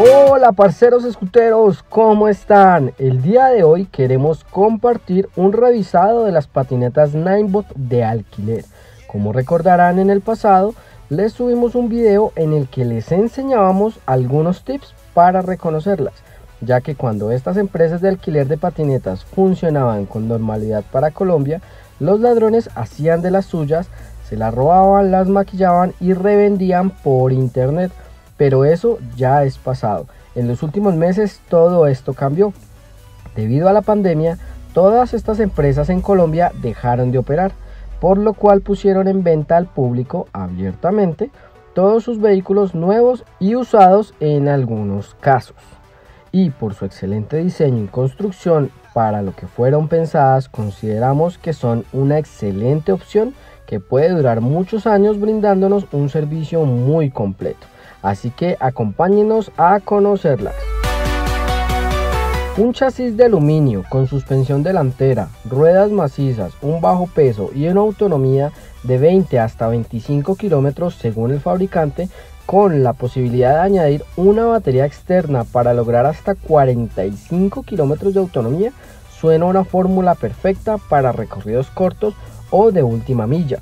Hola parceros escuteros, ¿cómo están? El día de hoy queremos compartir un revisado de las patinetas Ninebot de alquiler. Como recordarán en el pasado, les subimos un video en el que les enseñábamos algunos tips para reconocerlas, ya que cuando estas empresas de alquiler de patinetas funcionaban con normalidad para Colombia, los ladrones hacían de las suyas, se las robaban, las maquillaban y revendían por internet pero eso ya es pasado. En los últimos meses todo esto cambió. Debido a la pandemia, todas estas empresas en Colombia dejaron de operar, por lo cual pusieron en venta al público abiertamente todos sus vehículos nuevos y usados en algunos casos. Y por su excelente diseño y construcción para lo que fueron pensadas, consideramos que son una excelente opción que puede durar muchos años brindándonos un servicio muy completo. Así que acompáñenos a conocerlas. Un chasis de aluminio con suspensión delantera, ruedas macizas, un bajo peso y una autonomía de 20 hasta 25 kilómetros según el fabricante, con la posibilidad de añadir una batería externa para lograr hasta 45 kilómetros de autonomía, suena una fórmula perfecta para recorridos cortos o de última milla.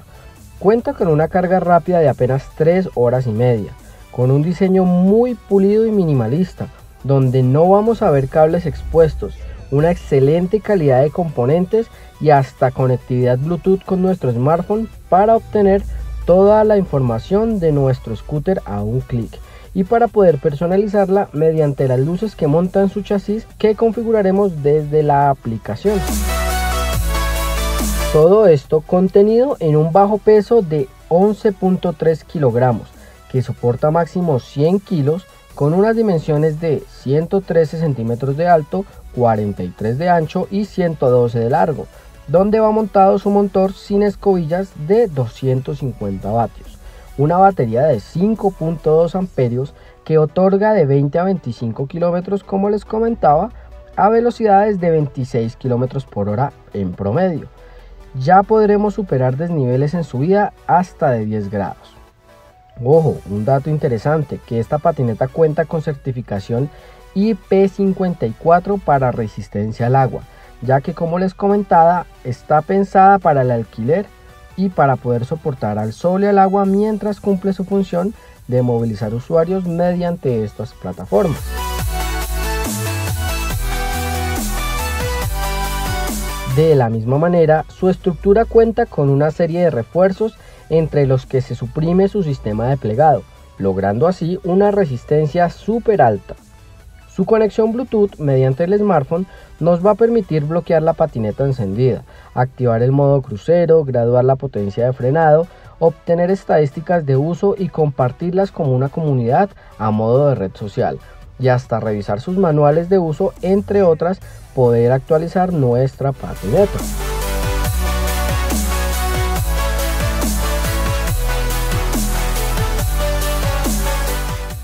Cuenta con una carga rápida de apenas 3 horas y media con un diseño muy pulido y minimalista, donde no vamos a ver cables expuestos, una excelente calidad de componentes y hasta conectividad Bluetooth con nuestro smartphone para obtener toda la información de nuestro scooter a un clic y para poder personalizarla mediante las luces que montan su chasis que configuraremos desde la aplicación. Todo esto contenido en un bajo peso de 11.3 kilogramos que soporta máximo 100 kilos con unas dimensiones de 113 centímetros de alto, 43 de ancho y 112 de largo, donde va montado su motor sin escobillas de 250 vatios, una batería de 5.2 amperios que otorga de 20 a 25 kilómetros como les comentaba a velocidades de 26 kilómetros por hora en promedio. Ya podremos superar desniveles en subida hasta de 10 grados. Ojo, un dato interesante, que esta patineta cuenta con certificación IP54 para resistencia al agua, ya que como les comentaba, está pensada para el alquiler y para poder soportar al sol y al agua mientras cumple su función de movilizar usuarios mediante estas plataformas. De la misma manera, su estructura cuenta con una serie de refuerzos entre los que se suprime su sistema de plegado, logrando así una resistencia súper alta. Su conexión Bluetooth mediante el smartphone nos va a permitir bloquear la patineta encendida, activar el modo crucero, graduar la potencia de frenado, obtener estadísticas de uso y compartirlas como una comunidad a modo de red social, y hasta revisar sus manuales de uso, entre otras, poder actualizar nuestra patineta.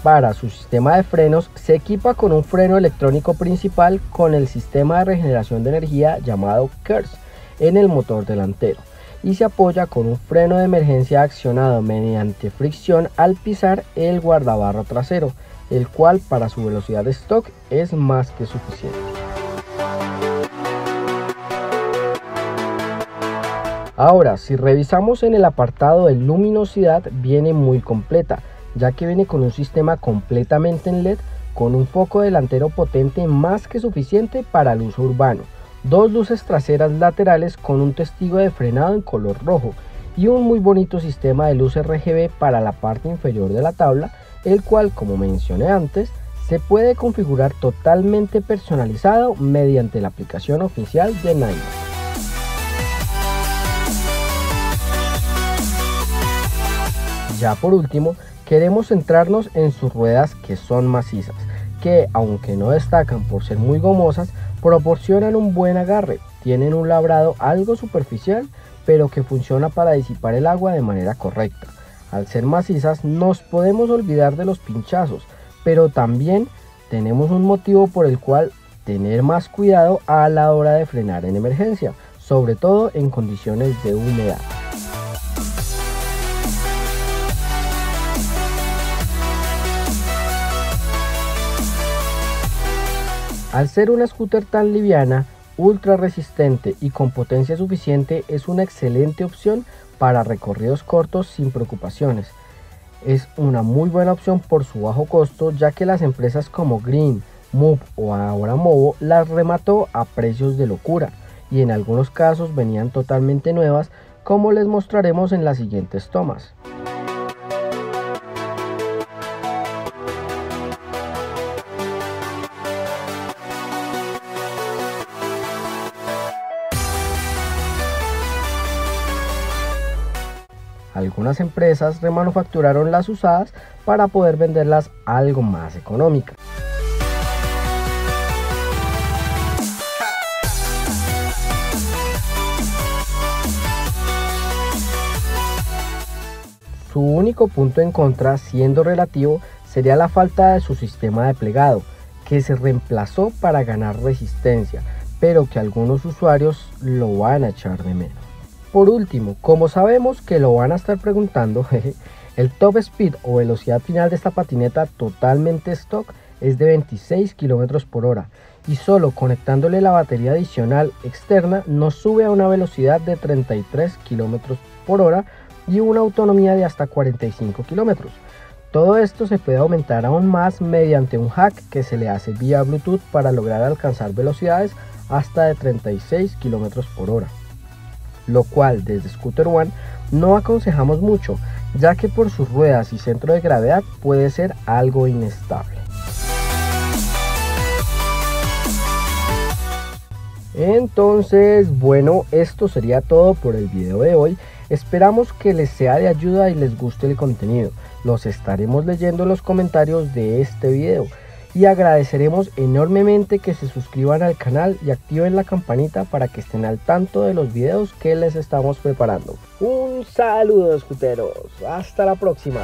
Para su sistema de frenos se equipa con un freno electrónico principal con el sistema de regeneración de energía llamado KERS en el motor delantero y se apoya con un freno de emergencia accionado mediante fricción al pisar el guardabarro trasero, el cual para su velocidad de stock es más que suficiente. Ahora, si revisamos en el apartado de luminosidad, viene muy completa, ya que viene con un sistema completamente en LED con un foco delantero potente más que suficiente para el uso urbano, dos luces traseras laterales con un testigo de frenado en color rojo y un muy bonito sistema de luz RGB para la parte inferior de la tabla, el cual como mencioné antes, se puede configurar totalmente personalizado mediante la aplicación oficial de Nine. Ya por último, queremos centrarnos en sus ruedas que son macizas, que aunque no destacan por ser muy gomosas, proporcionan un buen agarre, tienen un labrado algo superficial, pero que funciona para disipar el agua de manera correcta. Al ser macizas nos podemos olvidar de los pinchazos, pero también tenemos un motivo por el cual tener más cuidado a la hora de frenar en emergencia, sobre todo en condiciones de humedad. Al ser una scooter tan liviana, ultra resistente y con potencia suficiente es una excelente opción para recorridos cortos sin preocupaciones. Es una muy buena opción por su bajo costo ya que las empresas como Green, Move o ahora Movo las remató a precios de locura y en algunos casos venían totalmente nuevas como les mostraremos en las siguientes tomas. Algunas empresas remanufacturaron las usadas para poder venderlas algo más económicas. Su único punto en contra, siendo relativo, sería la falta de su sistema de plegado, que se reemplazó para ganar resistencia, pero que algunos usuarios lo van a echar de menos. Por último, como sabemos que lo van a estar preguntando, el top speed o velocidad final de esta patineta totalmente stock es de 26 km por hora y solo conectándole la batería adicional externa nos sube a una velocidad de 33 km por hora y una autonomía de hasta 45 kilómetros. Todo esto se puede aumentar aún más mediante un hack que se le hace vía Bluetooth para lograr alcanzar velocidades hasta de 36 kilómetros por hora. Lo cual desde Scooter One no aconsejamos mucho, ya que por sus ruedas y centro de gravedad puede ser algo inestable. Entonces, bueno, esto sería todo por el video de hoy. Esperamos que les sea de ayuda y les guste el contenido. Los estaremos leyendo en los comentarios de este video. Y agradeceremos enormemente que se suscriban al canal y activen la campanita para que estén al tanto de los videos que les estamos preparando. Un saludo escuteros, hasta la próxima.